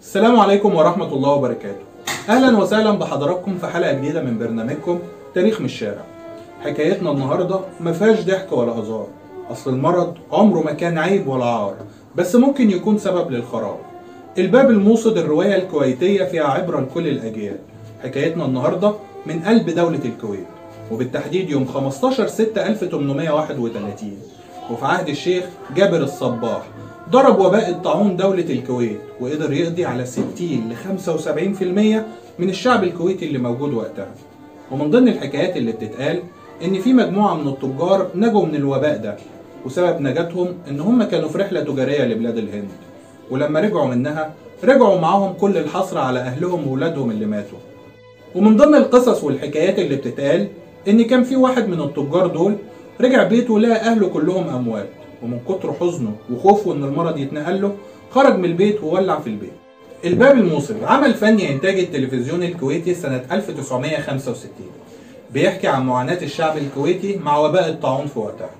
السلام عليكم ورحمة الله وبركاته. أهلا وسهلا بحضراتكم في حلقة جديدة من برنامجكم تاريخ من الشارع. حكايتنا النهاردة ما فيهاش ضحك ولا هزار. أصل المرض عمره ما كان عيب ولا عار بس ممكن يكون سبب للخراب. الباب الموصد الرواية الكويتية فيها عبرة لكل الأجيال. حكايتنا النهاردة من قلب دولة الكويت وبالتحديد يوم 15 6 1831 وفي عهد الشيخ جابر الصباح ضرب وباء الطاعون دولة الكويت وقدر يقضي على 60 ل 75% من الشعب الكويتي اللي موجود وقتها. ومن ضمن الحكايات اللي بتتقال إن في مجموعة من التجار نجوا من الوباء ده وسبب نجاتهم إن هم كانوا في رحلة تجارية لبلاد الهند. ولما رجعوا منها رجعوا معاهم كل الحصر على أهلهم وولادهم اللي ماتوا. ومن ضمن القصص والحكايات اللي بتتقال إن كان في واحد من التجار دول رجع بيته لقى أهله كلهم أموات. ومن كتر حزنه وخوفه إن المرض يتنقل له خرج من البيت وولع في البيت. الباب الموصل عمل فني إنتاج التلفزيون الكويتي سنة 1965 بيحكي عن معاناة الشعب الكويتي مع وباء الطاعون في وقتها.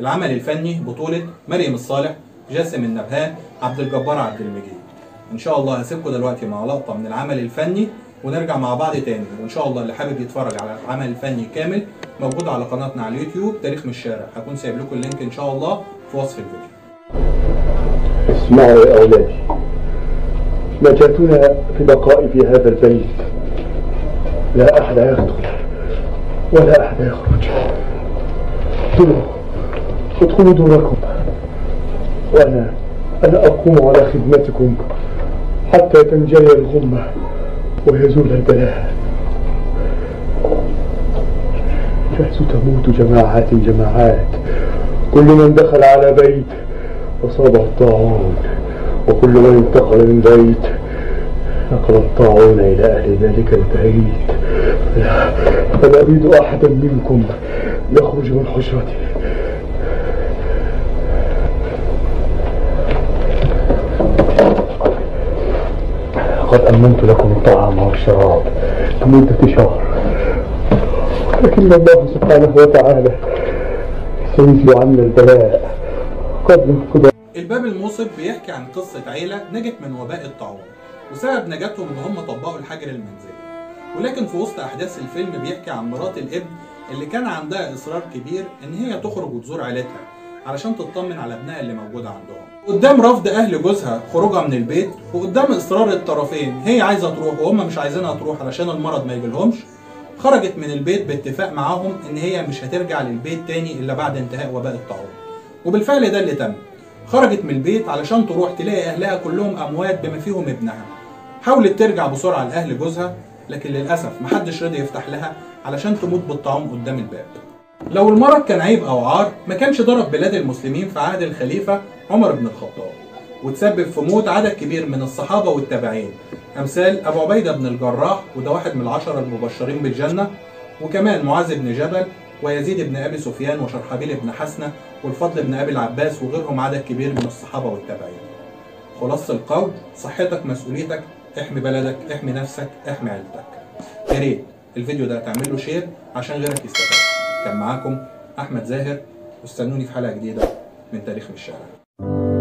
العمل الفني بطولة مريم الصالح، جاسم النبهان، عبد الجبار عبد المجيد. إن شاء الله هسيبكم دلوقتي مع لقطة من العمل الفني ونرجع مع بعض تاني. وإن شاء الله اللي حابب يتفرج على العمل الفني كامل موجود على قناتنا على اليوتيوب تاريخ من الشارع. هكون سايب لكم اللينك إن شاء الله في وصف الفيديو. اسمعوا يا أولادي نجاتنا في البقاء في هذا البيت لا أحد يدخل ولا أحد يخرج. ادخلوا ادخلوا دوركم. وأنا أنا أقوم على خدمتكم حتى تنجلي الغمة. ويزول البلاء. الناس تموت جماعات جماعات. كل من دخل على بيت أصابه الطاعون وكل من انتقل من بيت نقل الطاعون إلى أهل ذلك البيت. فلا, فلا أريد أحدا منكم يخرج من حجرته قد أمنت لكم الطعام والشراب لمدة شهر. ولكن الله سبحانه وتعالى سيزيل عنا البلاء. القضاء الباب الموصف بيحكي عن قصة عيلة نجت من وباء الطاعون وسبب نجاتهم إن هم طبقوا الحجر المنزلي. ولكن في وسط أحداث الفيلم بيحكي عن مرات الابن اللي كان عندها إصرار كبير إن هي تخرج وتزور عيلتها. علشان تطمن على ابنها اللي موجود عندهم. قدام رفض أهل جوزها خروجها من البيت وقدام إصرار الطرفين هي عايزة تروح وهم مش عايزينها تروح علشان المرض ما يجيلهمش خرجت من البيت باتفاق معاهم إن هي مش هترجع للبيت تاني إلا بعد انتهاء وباء الطاعون. وبالفعل ده اللي تم. خرجت من البيت علشان تروح تلاقي أهلها كلهم أموات بما فيهم ابنها. حاولت ترجع بسرعة لأهل جوزها لكن للأسف محدش رضي يفتح لها علشان تموت بالطاعون قدام الباب. لو المرض كان عيب أو عار ما كانش ضرب بلاد المسلمين في عهد الخليفة عمر بن الخطاب وتسبب في موت عدد كبير من الصحابة والتابعين أمثال أبو عبيدة بن الجراح وده واحد من العشرة المبشرين بالجنة وكمان معاذ بن جبل ويزيد بن أبي سفيان وشرحبيل بن حسنة والفضل بن أبي العباس وغيرهم عدد كبير من الصحابة والتابعين. خلاصة القول صحتك مسؤوليتك احمي بلدك احمي نفسك احمي عيلتك. يا ريت الفيديو ده تعمل له شير عشان غيرك يستفاد. كان معاكم أحمد زاهر واستنوني في حلقة جديدة من تاريخ من الشارع.